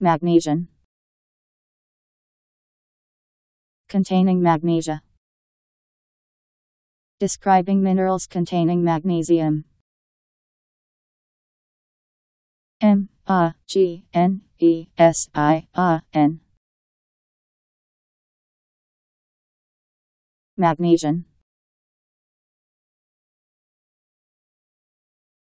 Magnesian. Containing magnesia. Describing minerals containing magnesium. M A G N E S I A N. Magnesian.